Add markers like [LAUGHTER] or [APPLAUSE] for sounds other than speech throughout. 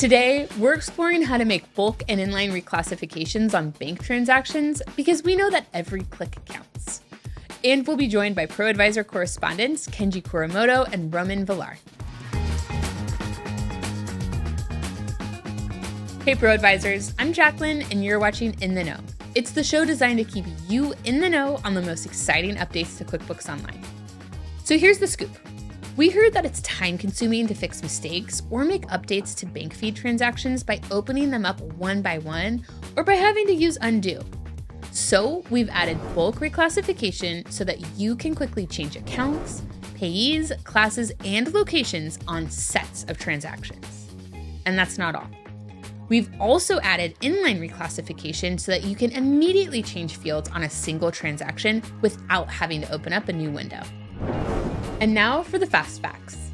Today, we're exploring how to make bulk and inline reclassifications on bank transactions because we know that every click counts. And we'll be joined by ProAdvisor correspondents Kenji Kuramoto and Roman Villar. Hey, ProAdvisors, I'm Jacqueline, and you're watching In the Know. It's the show designed to keep you in the know on the most exciting updates to QuickBooks Online. So here's the scoop. We heard that it's time consuming to fix mistakes or make updates to bank feed transactions by opening them up one by one or by having to use undo. So, we've added bulk reclassification so that you can quickly change accounts, payees, classes, and locations on sets of transactions. And that's not all. We've also added inline reclassification so that you can immediately change fields on a single transaction without having to open up a new window. And now for the fast facts.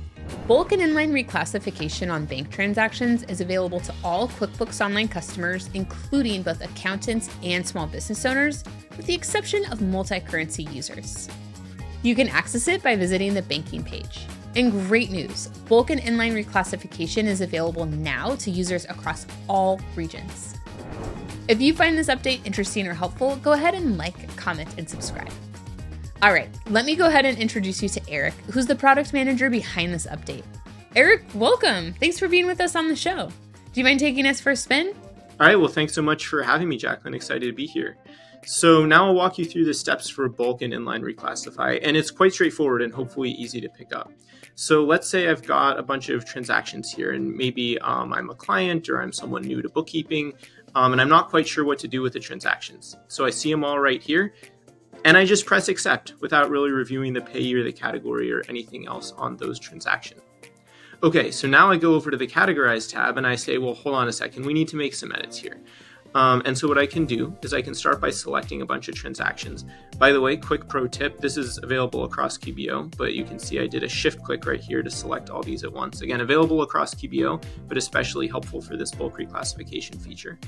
Bulk and inline reclassification on bank transactions is available to all QuickBooks Online customers, including both accountants and small business owners, with the exception of multi currency users. You can access it by visiting the banking page. And great news bulk and inline reclassification is available now to users across all regions. If you find this update interesting or helpful, go ahead and like, comment, and subscribe. All right, let me go ahead and introduce you to Eric, who's the product manager behind this update. Eric, welcome. Thanks for being with us on the show. Do you mind taking us for a spin? All right, well, thanks so much for having me, Jacqueline. Excited to be here. So now I'll walk you through the steps for bulk and inline reclassify, and it's quite straightforward and hopefully easy to pick up. So let's say I've got a bunch of transactions here, and maybe um, I'm a client or I'm someone new to bookkeeping, um, and I'm not quite sure what to do with the transactions. So I see them all right here, and I just press accept without really reviewing the payee or the category or anything else on those transactions. Okay, so now I go over to the categorize tab and I say, well, hold on a second, we need to make some edits here. Um, and so what I can do is I can start by selecting a bunch of transactions. By the way, quick pro tip, this is available across QBO, but you can see I did a shift click right here to select all these at once. Again, available across QBO, but especially helpful for this bulk reclassification feature.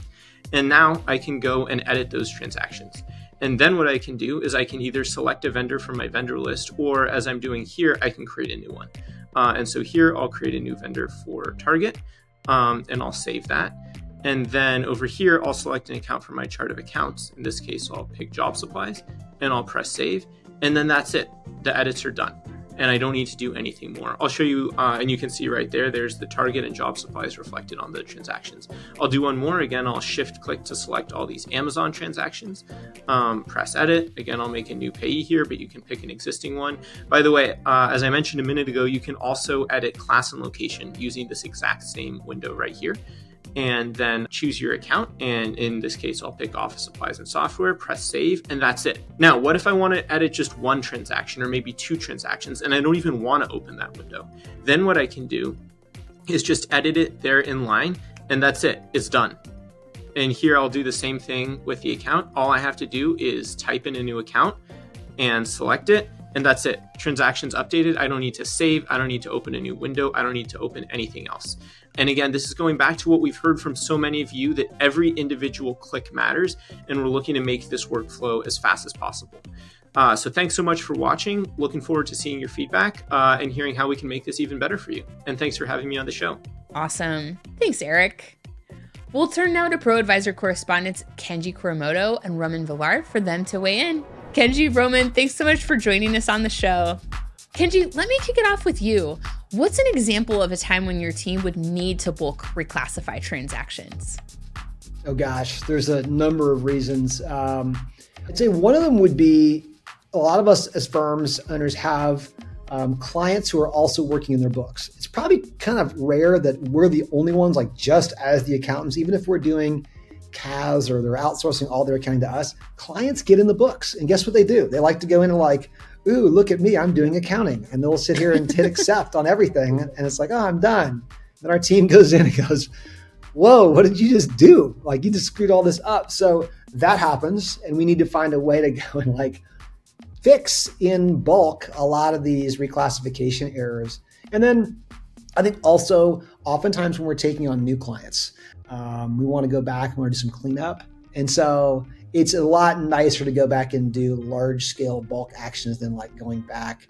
And now I can go and edit those transactions. And then what I can do is I can either select a vendor from my vendor list, or as I'm doing here, I can create a new one. Uh, and so here I'll create a new vendor for Target, um, and I'll save that. And then over here, I'll select an account from my chart of accounts. In this case, I'll pick job supplies and I'll press save. And then that's it. The edits are done and I don't need to do anything more. I'll show you, uh, and you can see right there, there's the target and job supplies reflected on the transactions. I'll do one more. Again, I'll shift click to select all these Amazon transactions, um, press edit. Again, I'll make a new payee here, but you can pick an existing one. By the way, uh, as I mentioned a minute ago, you can also edit class and location using this exact same window right here and then choose your account. And in this case, I'll pick office supplies and software, press save, and that's it. Now, what if I want to edit just one transaction or maybe two transactions and I don't even want to open that window? Then what I can do is just edit it there in line and that's it. It's done. And here I'll do the same thing with the account. All I have to do is type in a new account and select it and that's it. Transactions updated. I don't need to save. I don't need to open a new window. I don't need to open anything else. And again, this is going back to what we've heard from so many of you that every individual click matters, and we're looking to make this workflow as fast as possible. Uh, so thanks so much for watching. Looking forward to seeing your feedback uh, and hearing how we can make this even better for you. And thanks for having me on the show. Awesome. Thanks, Eric. We'll turn now to ProAdvisor correspondents Kenji Kuramoto and Roman Villar for them to weigh in. Kenji, Roman, thanks so much for joining us on the show. Kenji, let me kick it off with you. What's an example of a time when your team would need to bulk reclassify transactions? Oh gosh, there's a number of reasons. Um, I'd say one of them would be a lot of us as firms owners have um, clients who are also working in their books. It's probably kind of rare that we're the only ones, like just as the accountants, even if we're doing CAS or they're outsourcing all their accounting to us, clients get in the books. And guess what they do? They like to go in and like, ooh, look at me, I'm doing accounting. And they'll sit here and hit accept on everything. And it's like, oh, I'm done. Then our team [LAUGHS] goes in and goes, whoa, what did you just do? Like you just screwed all this up. So that happens. And we need to find a way to [LAUGHS] go and like fix in bulk a lot of these reclassification errors. And then I think also oftentimes when we're taking on new clients, um, we want to go back and want to do some cleanup. And so it's a lot nicer to go back and do large scale bulk actions than like going back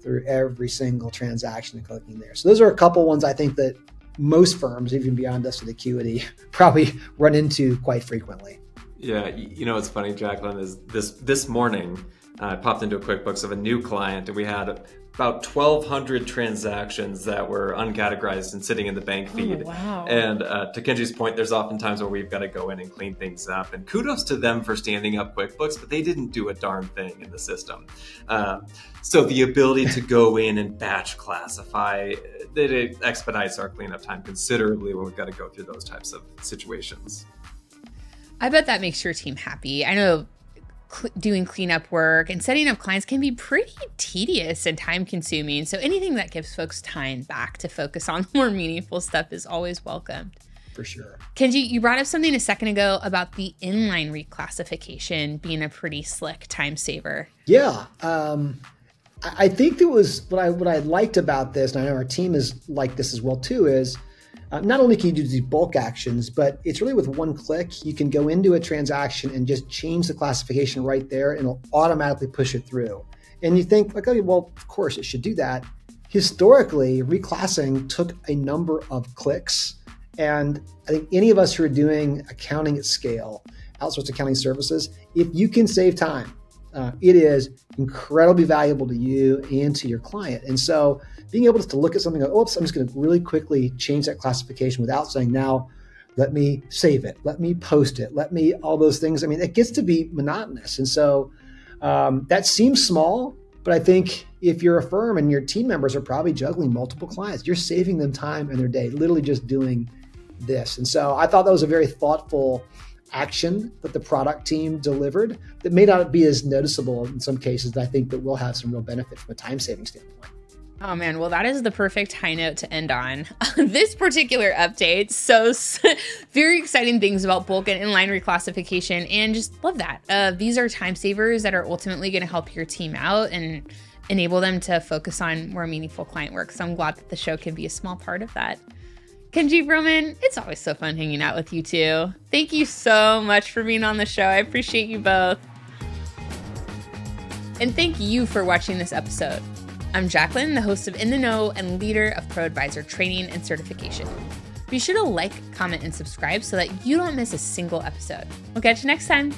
through every single transaction and clicking there. So those are a couple ones I think that most firms, even beyond us at Acuity, [LAUGHS] probably run into quite frequently. Yeah, you know what's funny, Jacqueline, is this this morning I popped into a QuickBooks of a new client, and we had about 1,200 transactions that were uncategorized and sitting in the bank oh, feed. Oh, wow. And uh, to Kenji's point, there's often times where we've got to go in and clean things up. And kudos to them for standing up QuickBooks, but they didn't do a darn thing in the system. Uh, so the ability to go in and batch classify, it, it expedites our cleanup time considerably when we've got to go through those types of situations. I bet that makes your team happy. I know cl- doing cleanup work and setting up clients can be pretty tedious and time consuming. So anything that gives folks time back to focus on [LAUGHS] more meaningful stuff is always welcomed. For sure. Kenji, you brought up something a second ago about the inline reclassification being a pretty slick time saver. Yeah. Um, I think it was what I what I liked about this, and I know our team is like this as well too, is uh, not only can you do these bulk actions, but it's really with one click, you can go into a transaction and just change the classification right there and it'll automatically push it through. And you think, okay, well, of course it should do that. Historically, reclassing took a number of clicks. And I think any of us who are doing accounting at scale, outsourced accounting services, if you can save time, uh, it is incredibly valuable to you and to your client. And so being able to look at something, go, oops, I'm just going to really quickly change that classification without saying, now let me save it, let me post it, let me all those things. I mean, it gets to be monotonous. And so um, that seems small, but I think if you're a firm and your team members are probably juggling multiple clients, you're saving them time in their day, literally just doing this. And so I thought that was a very thoughtful action that the product team delivered that may not be as noticeable in some cases. I think that will have some real benefit from a time saving standpoint. Oh man, well, that is the perfect high note to end on. [LAUGHS] this particular update. So, [LAUGHS] very exciting things about bulk and inline reclassification, and just love that. Uh, these are time savers that are ultimately going to help your team out and enable them to focus on more meaningful client work. So, I'm glad that the show can be a small part of that. Kenji Roman, it's always so fun hanging out with you two. Thank you so much for being on the show. I appreciate you both. And thank you for watching this episode. I'm Jacqueline, the host of In the Know and leader of Pro Advisor training and certification. Be sure to like, comment, and subscribe so that you don't miss a single episode. We'll catch you next time.